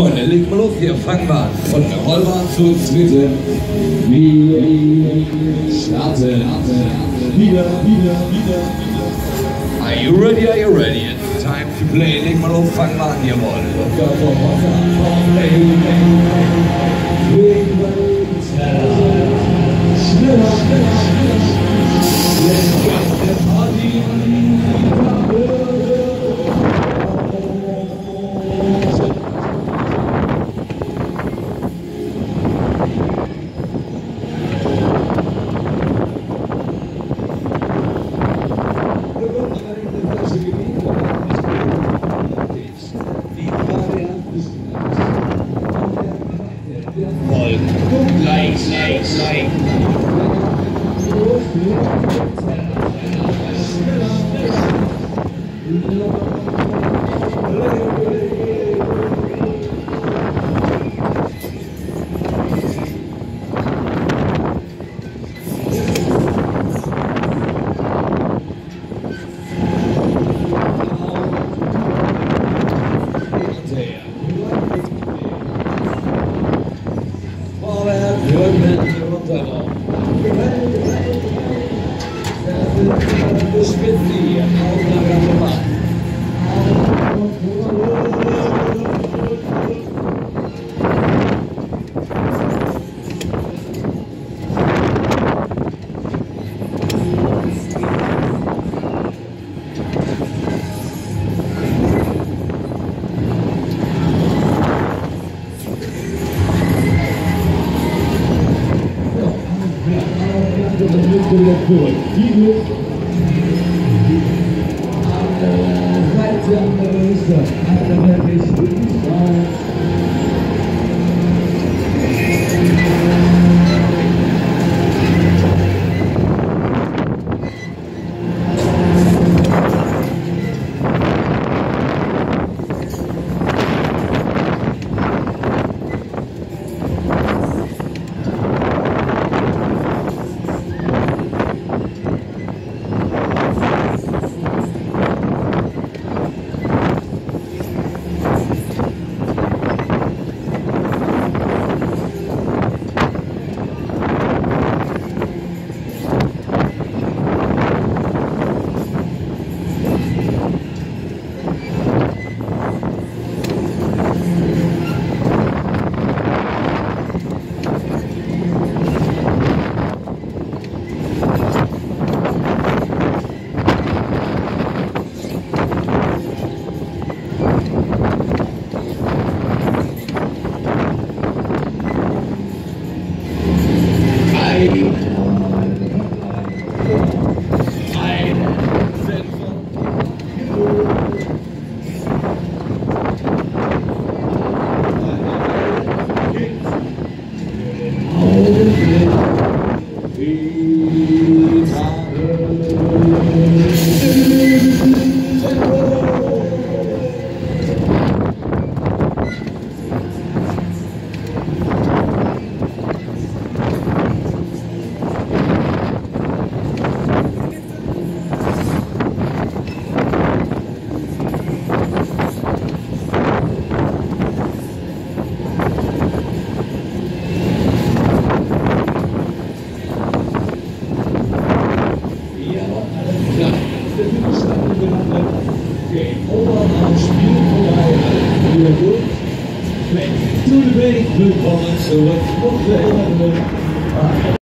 Freunde, legt mal los, hier fangen wir an. Von der Rollbahn zur Dritte. Wir starten. Wieder, wieder, wieder. Are you ready? Are you ready? It's time to play. Legt mal los, fangen wir an, jawohl. Like, like, like. Vorwärts, Rücken, runter. Spitze Это будет Горбакова. Игорь. Хотя, Wieder gut. Willkommen zurück. Und